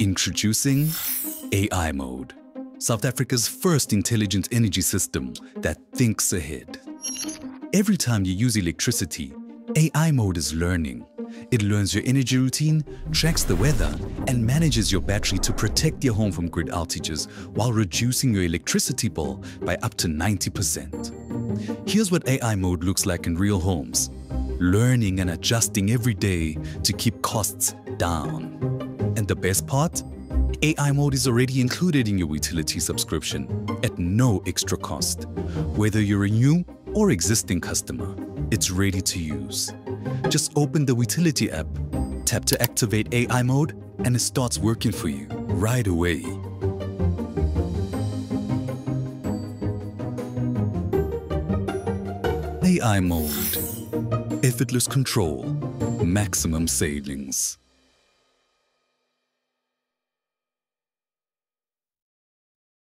Introducing AI Mode, South Africa's first intelligent energy system that thinks ahead. Every time you use electricity, AI Mode is learning. It learns your energy routine, tracks the weather, and manages your battery to protect your home from grid outages while reducing your electricity bill by up to 90%. Here's what AI Mode looks like in real homes. Learning and adjusting every day to keep costs down. And the best part? AI mode is already included in your Wetility subscription at no extra cost. Whether you're a new or existing customer, it's ready to use. Just open the Wetility app, tap to activate AI mode, and it starts working for you right away. AI mode. Effortless control. Maximum savings.